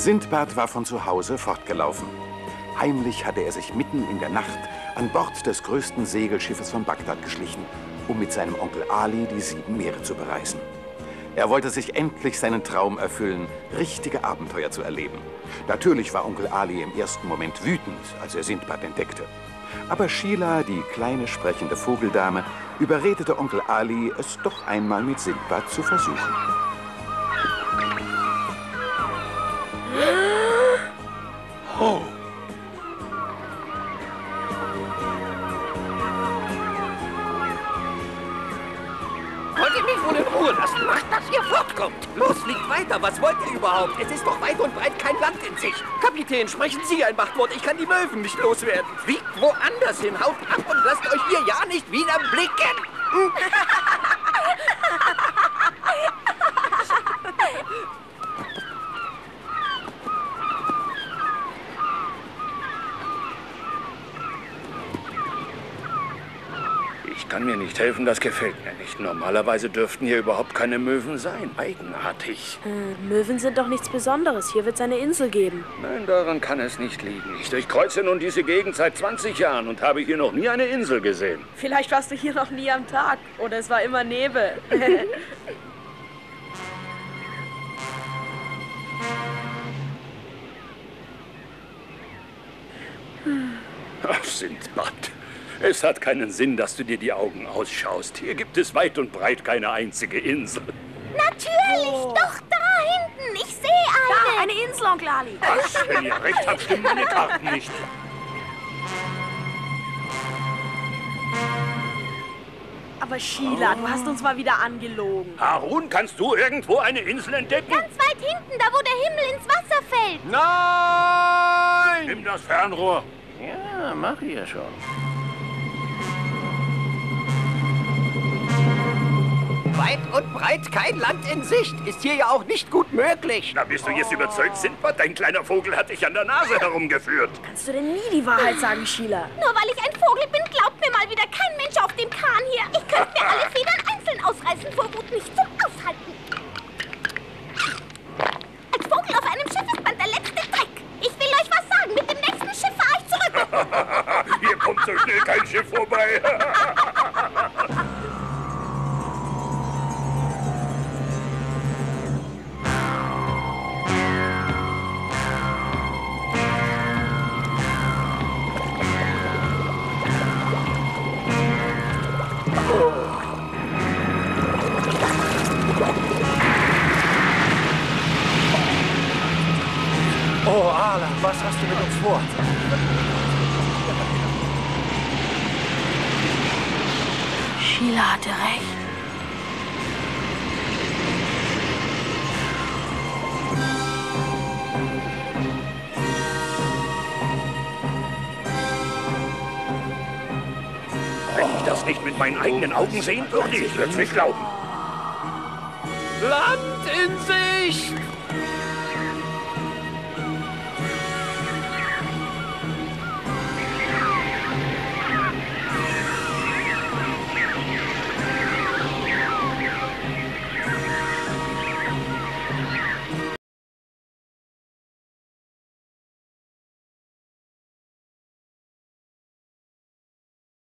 Sindbad war von zu Hause fortgelaufen. Heimlich hatte er sich mitten in der Nacht an Bord des größten Segelschiffes von Bagdad geschlichen, um mit seinem Onkel Ali die sieben Meere zu bereisen. Er wollte sich endlich seinen Traum erfüllen, richtige Abenteuer zu erleben. Natürlich war Onkel Ali im ersten Moment wütend, als er Sindbad entdeckte. Aber Sheila, die kleine sprechende Vogeldame, überredete Onkel Ali, es doch einmal mit Sindbad zu versuchen. Oh. Wollt ihr mich wohl in Ruhe lassen? Macht, dass ihr fortkommt. Los, fliegt weiter. Was wollt ihr überhaupt? Es ist doch weit und breit kein Land in Sicht. Kapitän, sprechen Sie ein Machtwort. Ich kann die Möwen nicht loswerden. Fliegt woanders hin. Haut ab und lasst euch hier ja nicht wieder blicken. Hm? Ich kann mir nicht helfen, das gefällt mir nicht. Normalerweise dürften hier überhaupt keine Möwen sein. Eigenartig. Äh, Möwen sind doch nichts Besonderes. Hier wird es eine Insel geben. Nein, daran kann es nicht liegen. Ich durchkreuze nun diese Gegend seit 20 Jahren und habe hier noch nie eine Insel gesehen. Vielleicht warst du hier noch nie am Tag. Oder es war immer Nebel. Ach, Sindbad. Es hat keinen Sinn, dass du dir die Augen ausschaust. Hier gibt es weit und breit keine einzige Insel. Natürlich, doch da hinten. Ich sehe eine. da, eine Insel, Onkel Ali. Ach, wenn ihr recht habt, stimmen meine Karten nicht. Aber Sheila, du hast uns mal wieder angelogen. Harun, kannst du irgendwo eine Insel entdecken? Ganz weit hinten, da wo der Himmel ins Wasser fällt. Nein! Nimm das Fernrohr. Ja, mach ich ja schon. Weit und breit kein Land in Sicht. Ist hier ja auch nicht gut möglich. Na, bist du jetzt überzeugt, Sindbad? Dein kleiner Vogel hat dich an der Nase herumgeführt. Kannst du denn nie die Wahrheit sagen, Sheila? Nur weil ich ein Vogel bin, glaubt mir mal wieder kein Mensch auf dem Kahn hier. Ich könnte mir alle Federn einzeln ausreißen vor Wut nicht zum Aushalten. Als Vogel auf einem Schiff ist man der letzte Dreck. Ich will euch was sagen. Mit dem nächsten Schiff fahre ich zurück. Hier kommt so schnell kein Schiff vorbei. Ala, was hast du mit uns vor? Sheila hatte recht. Wenn ich das nicht mit meinen eigenen Augen sehen würde, ich würde es nicht glauben. Land in Sicht.